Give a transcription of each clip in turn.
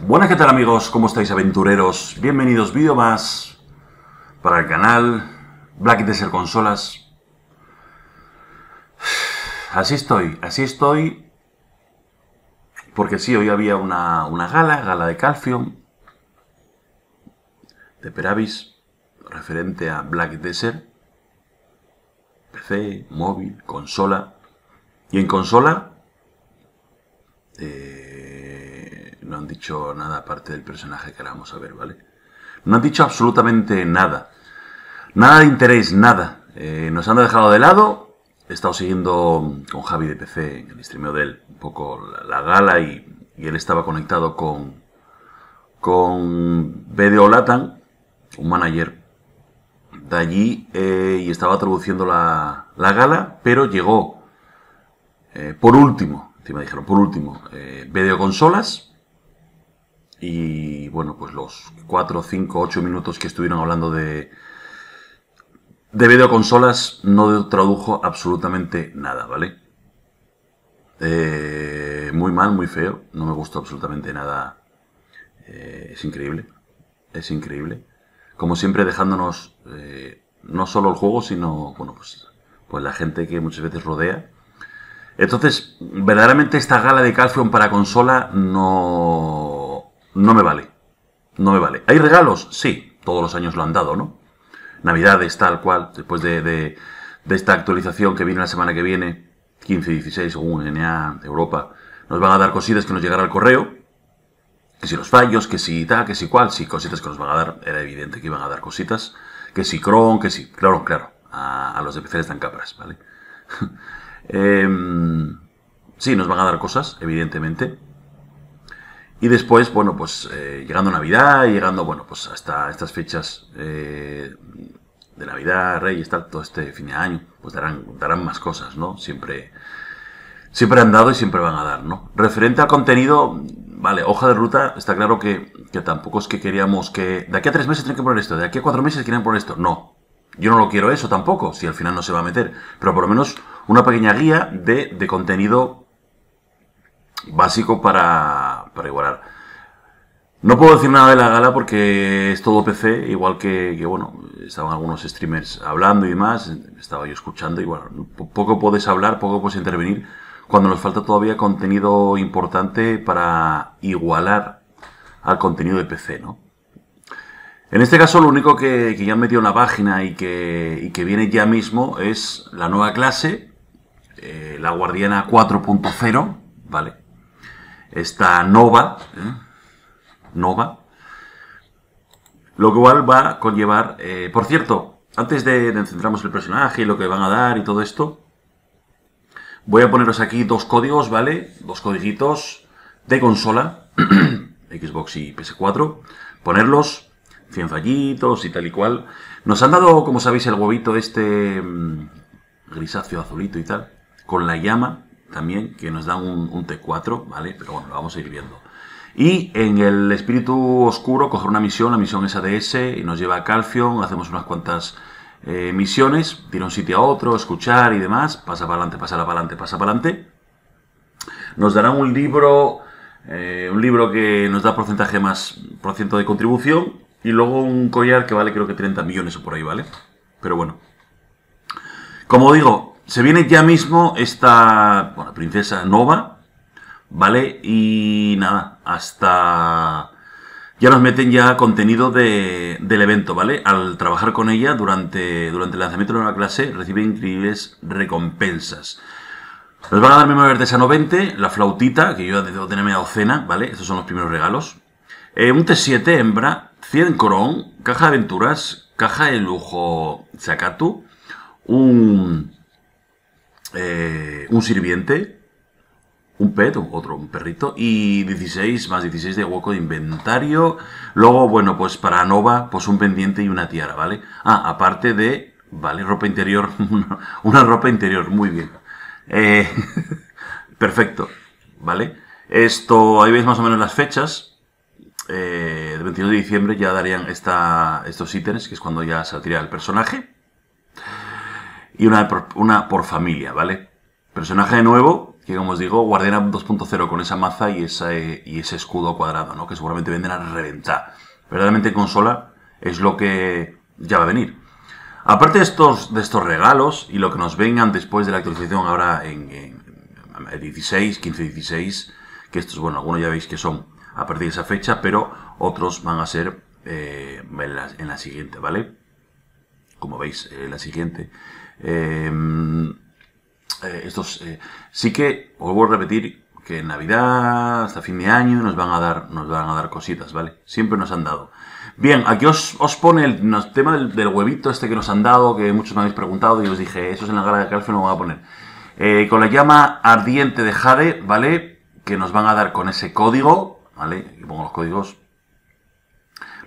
Buenas, ¿qué tal amigos? ¿Cómo estáis aventureros? Bienvenidos, vídeo más para el canal Black Desert Consolas. Así estoy, así estoy. Porque sí, hoy había una, una gala, gala de Calcium, de Peravis, referente a Black Desert. PC, móvil, consola. Y en consola... Eh, no han dicho nada aparte del personaje que ahora vamos a ver, ¿vale? No han dicho absolutamente nada. Nada de interés, nada. Eh, nos han dejado de lado. He estado siguiendo con Javi de PC, en el streameo de él, un poco la, gala y, él estaba conectado con, con BDO Latan, un manager de allí, eh, y estaba traduciendo la, gala, pero llegó eh, por último, encima dijeron, por último, BDO Consolas, y bueno, pues los 4, 5, 8 minutos que estuvieron hablando de, de videoconsolas no tradujo absolutamente nada, ¿vale? Eh, muy mal, muy feo, no me gustó absolutamente nada. Eh, es increíble, es increíble. Como siempre dejándonos eh, no solo el juego, sino, bueno, pues, pues la gente que muchas veces rodea. Entonces, verdaderamente esta gala de Calcium para consola no no me vale. No me vale. ¿Hay regalos? Sí, todos los años lo han dado, ¿no? Navidades, tal cual, después de, esta actualización que viene la semana que viene, 15 y 16 según NA Europa, nos van a dar cositas que nos llegará al correo, que si los fallos, que si tal, que si cual, sí, cositas que nos van a dar, era evidente que iban a dar cositas, que si Chrome, que si, claro, claro, a, los de PC capras, ¿vale? Em, sí, nos van a dar cosas, evidentemente, y después, bueno, pues eh, llegando Navidad, llegando, bueno, pues hasta estas fechas eh, de Navidad, Reyes, tal, todo este fin de año, pues darán, darán más cosas, ¿no? Siempre, siempre han dado y siempre van a dar, ¿no? Referente al contenido, vale, hoja de ruta, está claro que, que tampoco es que queríamos que de aquí a tres meses tienen que poner esto, de aquí a cuatro meses quieren poner esto. No, yo no lo quiero eso tampoco, si al final no se va a meter, pero por lo menos una pequeña guía de, de contenido básico para, para igualar. No puedo decir nada de la gala porque es todo PC, igual que, bueno, estaban algunos streamers hablando y demás, estaba yo escuchando y bueno, poco puedes hablar, poco puedes intervenir cuando nos falta todavía contenido importante para igualar al contenido de PC, ¿no? En este caso lo único que, ya han metido en la página y que, y que viene ya mismo es la nueva clase, eh, la Guardiana 4.0, ¿vale? Esta Nova, ¿eh? Nova, lo cual va a conllevar, eh, por cierto, antes de, centrarnos el personaje y lo que van a dar y todo esto, voy a poneros aquí dos códigos, ¿vale? Dos codiguitos de consola, Xbox y PS4, ponerlos, 100 fallitos y tal y cual. Nos han dado, como sabéis, el huevito este mm, grisáceo, azulito y tal, con la llama, también, que nos dan un, T4, ¿vale? Pero bueno, lo vamos a ir viendo. Y en el espíritu oscuro, coger una misión, la misión SDS, y nos lleva a Calcium, hacemos unas cuantas eh, misiones, ir un sitio a otro, escuchar y demás, pasa para adelante, pasa para adelante, pasa para adelante. Nos darán un libro, eh, un libro que nos da porcentaje más, por ciento de contribución, y luego un collar que vale creo que 30 millones o por ahí, ¿vale? Pero bueno. Como digo, se viene ya mismo esta, princesa Nova, ¿vale? Y nada, hasta... Ya nos meten ya contenido del evento, ¿vale? Al trabajar con ella durante, durante el lanzamiento de una clase, recibe increíbles recompensas. Nos van a dar memoria artesano 20, la flautita, que yo debo tener media docena, ¿vale? Estos son los primeros regalos. Eh, un T7 hembra, 100 cron, caja de aventuras, caja de lujo Sakatu, un eh, un sirviente, un pet, otro, un perrito, y 16 más 16 de hueco de inventario. Luego, bueno, pues para Nova, pues un pendiente y una tiara, ¿vale? Ah, aparte de, ¿vale? Ropa interior, una ropa interior, muy bien. Eh, perfecto, ¿vale? Esto, ahí veis más o menos las fechas. Eh, el 22 de diciembre ya darían esta, estos ítems, que es cuando ya saldría el personaje y una por, una por familia, ¿vale? Personaje nuevo que como os digo, Guardiana 2.0 con esa maza y, esa, y ese escudo cuadrado, ¿no? Que seguramente venden a reventar. Verdaderamente en consola es lo que ya va a venir. Aparte de estos, de estos regalos y lo que nos vengan después de la actualización ahora en, 16, 15, 16, que estos, bueno, algunos ya veis que son a partir de esa fecha, pero otros van a ser eh, en, la, siguiente, ¿vale? Como veis, en la siguiente. Eh, eh, estos sí que, os vuelvo a repetir, que en Navidad, hasta fin de año, nos van a dar, nos van a dar cositas, ¿vale? Siempre nos han dado. Bien, aquí os, pone el, tema del, huevito este que nos han dado, que muchos me habéis preguntado y os dije, eso es en la gala de Calcio, lo voy a poner. Eh, con la llama ardiente de Jade, ¿vale? Que nos van a dar con ese código, ¿vale? Y pongo los códigos.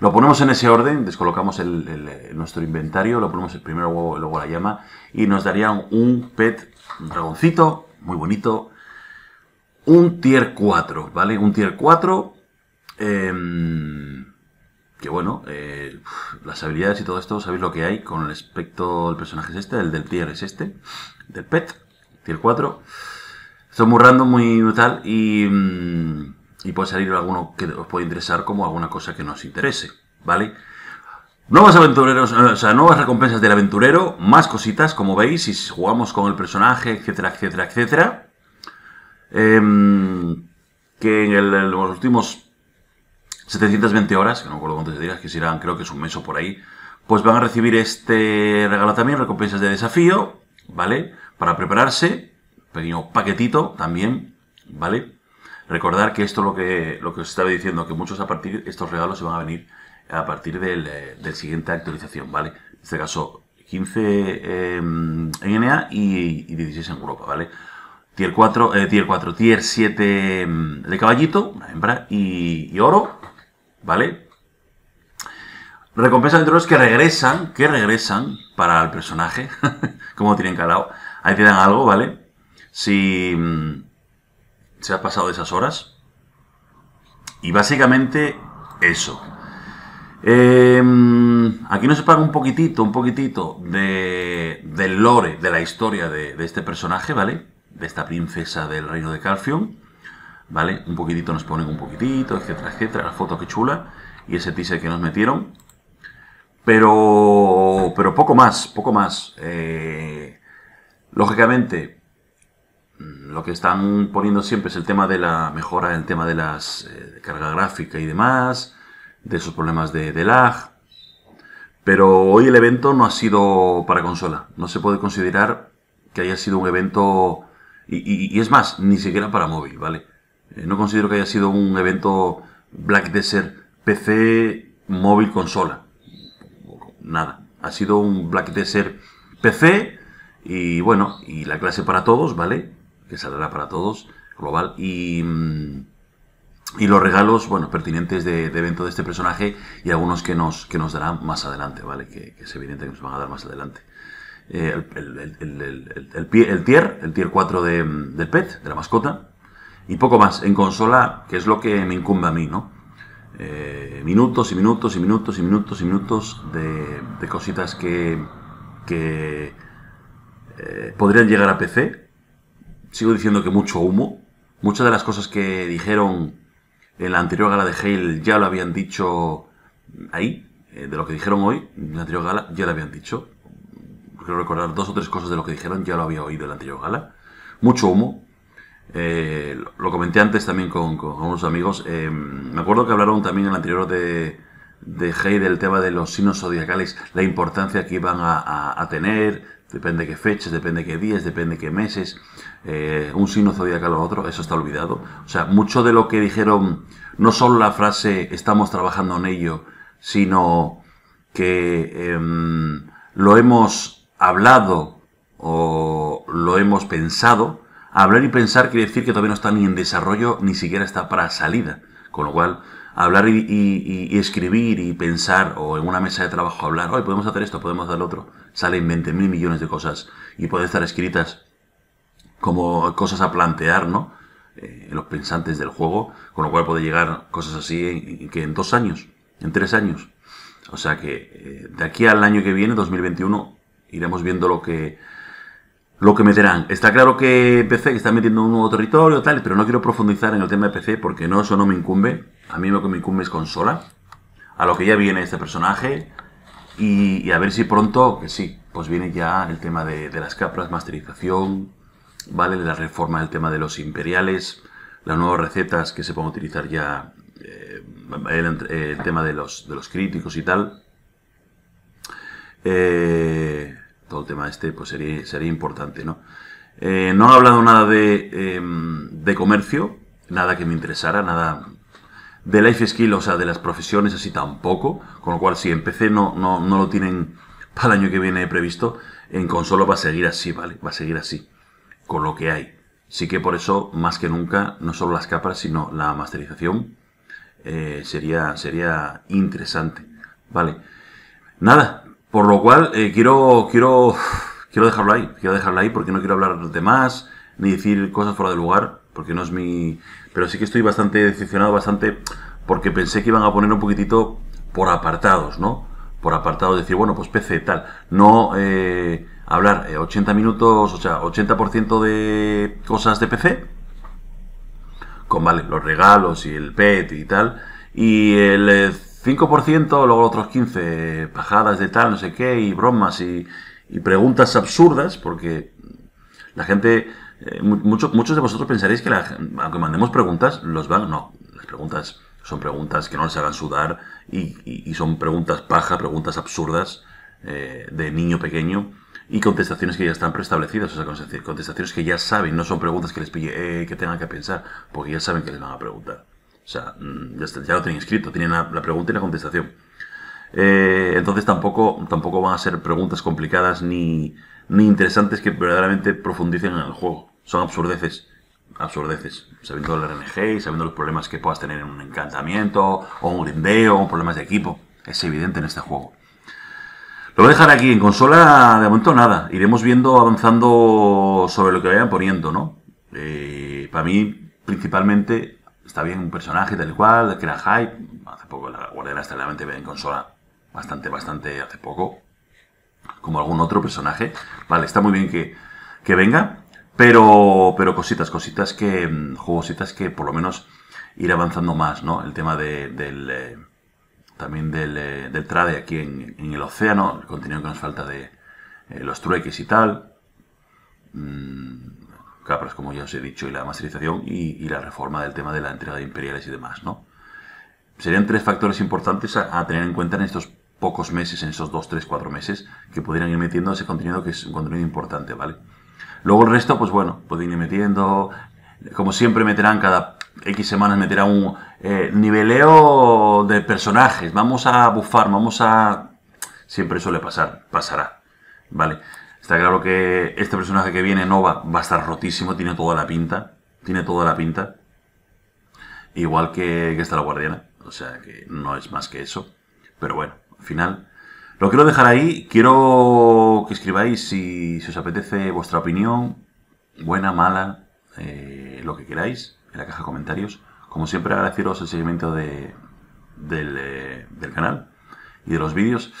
Lo ponemos en ese orden, descolocamos el, nuestro inventario, lo ponemos primero huevo y luego la llama, y nos darían un pet, un dragoncito, muy bonito, un tier 4, ¿vale? Un tier 4. Eh, que bueno, eh, las habilidades y todo esto, sabéis lo que hay con el aspecto del personaje es este, el del tier es este, del pet, tier 4. Esto es muy random, muy brutal y, mm, y puede salir alguno que os puede interesar como alguna cosa que nos interese, ¿vale? Nuevos aventureros, o sea, nuevas recompensas del aventurero, más cositas, como veis, si jugamos con el personaje, etcétera, etcétera, etcétera. Em, que en los últimos 720 horas, que no me acuerdo cuántos días, que serán, creo que es un mes o por ahí, pues van a recibir este regalo también, recompensas de desafío, ¿vale? Para prepararse, pequeño paquetito también, ¿vale? Recordar que esto lo que, lo que os estaba diciendo, que muchos a partir, estos regalos se van a venir a partir del, eh, del siguiente actualización, ¿vale? En este caso, 15 eh, en ENEA y, 16 en Europa, ¿vale? Tier 4, eh, tier 4, tier 7 mm, de caballito, hembra, y oro, ¿vale? Recompensas de que regresan, que regresan para el personaje, como tienen calado. Ahí te dan algo, ¿vale? Si mm, se ha pasado esas horas. Y básicamente eso. Em, aquí nos paga un poquitito, un poquitito de, del lore, de la historia de, de, este personaje, ¿vale? De esta princesa del reino de Calfion. ¿vale? Un poquitito nos ponen un poquitito, etcétera, etcétera. La foto que chula. Y ese teaser que nos metieron. Pero, pero poco más, poco más. Eh, lógicamente, lo que están poniendo siempre es el tema de la mejora, el tema de las eh, carga gráfica y demás, de esos problemas de, lag. Pero hoy el evento no ha sido para consola. No se puede considerar que haya sido un evento... y es más, ni siquiera para móvil, ¿vale? Eh, no considero que haya sido un evento Black Desert PC móvil consola. Nada. Ha sido un Black Desert PC y bueno, y la clase para todos, ¿vale? Que saldrá para todos, global. Y, mm, y los regalos, bueno, pertinentes de, evento de este personaje y algunos que nos, que nos darán más adelante, ¿vale? Que, es evidente que nos van a dar más adelante. Eh, el, el, tier, el tier 4 de, del pet, de la mascota, y poco más. En consola, que es lo que me incumbe a mí, ¿no? Eh, minutos y minutos y minutos y minutos y minutos de, cositas que, que eh, podrían llegar a PC. Sigo diciendo que mucho humo. Muchas de las cosas que dijeron en la anterior gala de Hale ya lo habían dicho ahí. Eh, de lo que dijeron hoy, en la anterior gala, ya lo habían dicho. Quiero recordar dos o tres cosas de lo que dijeron, ya lo había oído en la anterior gala. Mucho humo, eh, lo comenté antes también con, unos amigos. Eh, me acuerdo que hablaron también en el anterior de, de Hey del tema de los signos zodiacales, la importancia que iban a, tener, depende de qué fechas, depende de qué días, depende de qué meses, eh, un signo zodiacal o otro, eso está olvidado. O sea, mucho de lo que dijeron, no solo la frase estamos trabajando en ello, sino que em, lo hemos hablado o lo hemos pensado, Hablar y pensar quiere decir que todavía no está ni en desarrollo, ni siquiera está para salida. Con lo cual, hablar y, escribir y pensar, o en una mesa de trabajo hablar, hoy podemos hacer esto, podemos hacer lo otro, salen 20 mil millones de cosas y pueden estar escritas como cosas a plantear, ¿no? Eh, los pensantes del juego, con lo cual puede llegar cosas así en, que en dos años, en tres años. O sea que eh, de aquí al año que viene, 2021, iremos viendo lo que lo que meterán. Está claro que PC está metiendo un nuevo territorio, tal, pero no quiero profundizar en el tema de PC porque no, eso no me incumbe. A mí lo que me incumbe es consola. A lo que ya viene este personaje. Y, a ver si pronto, que sí, pues viene ya el tema de, las capas, masterización, ¿vale? La reforma del tema de los imperiales, las nuevas recetas que se pueden utilizar ya, eh, el, tema de los, de los críticos y tal. Eh, todo el tema este pues sería, sería importante, ¿no? Eh, no han hablado nada de, em, de, comercio, nada que me interesara, nada de life skill, o sea, de las profesiones así tampoco, con lo cual si en PC no, no, no lo tienen para el año que viene previsto, en consola va a seguir así, ¿vale? Va a seguir así, con lo que hay. Sí que por eso, más que nunca, no solo las capas, sino la masterización eh, sería, sería interesante, ¿vale? Nada, por lo cual, eh, quiero, quiero, quiero dejarlo ahí. Quiero dejarlo ahí porque no quiero hablar de más, ni decir cosas fuera de lugar, porque no es mi... Pero sí que estoy bastante decepcionado, bastante, porque pensé que iban a poner un poquitito por apartados, ¿no? Por apartados, decir, bueno, pues PC tal. No eh, hablar 80 eh, minutos, o sea, 80% de cosas de PC, con, vale, los regalos y el PET y tal, y el 5%, luego otros 15 pajadas de tal, no sé qué, y bromas y, preguntas absurdas, porque la gente, eh, muchos de vosotros pensaréis que aunque mandemos preguntas, los van, no, las preguntas son preguntas que no les hagan sudar y, son preguntas paja, preguntas absurdas eh, de niño pequeño y contestaciones que ya están preestablecidas, o sea, contestaciones que ya saben, no son preguntas que les pille, eh, que tengan que pensar, porque ya saben que les van a preguntar. O sea, mm, ya, lo tienen escrito, tienen la, pregunta y la contestación. Eh, entonces tampoco, tampoco van a ser preguntas complicadas ni, ni interesantes que verdaderamente profundicen en el juego. Son absurdeces. Absurdeces. Sabiendo el RNG sabiendo los problemas que puedas tener en un encantamiento, o un grindeo, o problemas de equipo. Es evidente en este juego. Lo voy a dejar aquí. En consola, de momento, nada. Iremos viendo, avanzando sobre lo que vayan poniendo, ¿no? Eh, para mí, principalmente, está bien un personaje tal cual, que era hype. Hace poco la Guardia de la en consola, bastante, bastante hace poco. Como algún otro personaje. Vale, está muy bien que, que venga. Pero, pero cositas, cositas que. Mm, jugositas que por lo menos ir avanzando más, ¿no? El tema de, del. Eh, también del, eh, del trade aquí en, en, el océano, el contenido que nos falta de eh, los trueques y tal. Mm, capras, como ya os he dicho, y la masterización y, la reforma del tema de la entrega de imperiales y demás, ¿no? Serían tres factores importantes a, tener en cuenta en estos pocos meses, en esos dos, tres, cuatro meses, que pudieran ir metiendo ese contenido que es un contenido importante, ¿vale? Luego el resto, pues bueno, pueden ir metiendo, como siempre meterán cada X semanas, meterán un eh, niveleo de personajes, vamos a bufar, vamos a... Siempre suele pasar, pasará, ¿vale? Está claro que este personaje que viene, Nova, va a estar rotísimo, tiene toda la pinta. Tiene toda la pinta. Igual que, está la guardiana. O sea que no es más que eso. Pero bueno, al final. Lo quiero dejar ahí. Quiero que escribáis si, os apetece vuestra opinión. Buena, mala, eh, lo que queráis. En la caja de comentarios. Como siempre agradeceros el seguimiento de, del, eh, del canal y de los vídeos.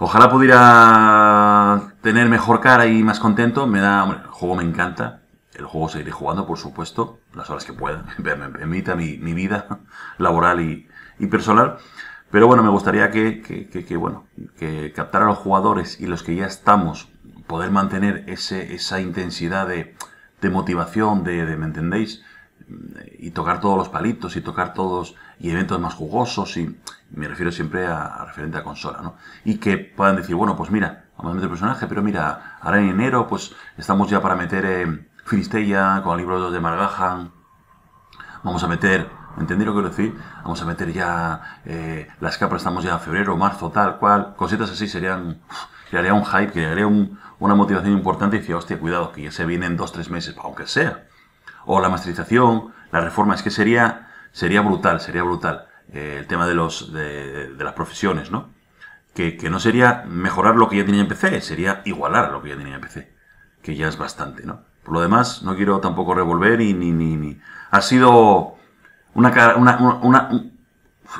Ojalá pudiera tener mejor cara y más contento. Me da, el juego me encanta. El juego seguiré jugando, por supuesto, las horas que pueda. Me emita mi, mi vida laboral y, y, personal. Pero bueno, me gustaría que, que, que, bueno, que captar a los jugadores y los que ya estamos, poder mantener ese, esa intensidad de, de motivación, de, de, ¿me entendéis? Y tocar todos los palitos y tocar todos, y eventos más jugosos y me refiero siempre a, referente a consola, ¿no? Y que puedan decir, bueno, pues mira, vamos a meter personaje, pero mira, ahora en enero, pues estamos ya para meter eh, con el libro de Margahan, vamos a meter, ¿me entendí lo que quiero decir? Vamos a meter ya eh, las capas, estamos ya en febrero, marzo, tal cual, cositas así serían, crearía un hype, crearía un, una motivación importante y decía, hostia, cuidado, que ya se vienen dos, tres meses, aunque sea. O la masterización, la reforma, es que sería, sería brutal, sería brutal. El tema de, los, de, las profesiones, ¿no? Que, no sería mejorar lo que ya tenía en PC, sería igualar lo que ya tenía en PC, que ya es bastante, ¿no? Por lo demás, no quiero tampoco revolver y ni, ni, ni. Ha sido una, una, un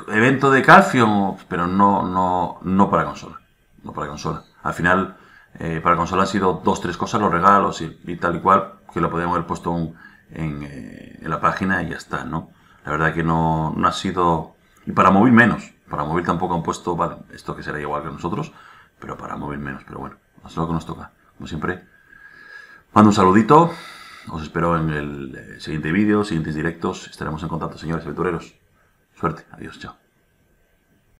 evento de calcio, pero no, no, no para consola. No para consola. Al final, Eh, para consola han sido dos, tres cosas, los regalos y, tal y cual, que lo podríamos haber puesto en, eh, en, la página y ya está, ¿no? La verdad que no, no ha sido... Y para móvil menos. Para móvil tampoco han puesto, vale, esto que será igual que nosotros, pero para móvil menos. Pero bueno, es lo que nos toca. Como siempre, mando un saludito. Os espero en el eh, siguiente vídeo, siguientes directos. Estaremos en contacto, señores aventureros. Suerte. Adiós. Chao.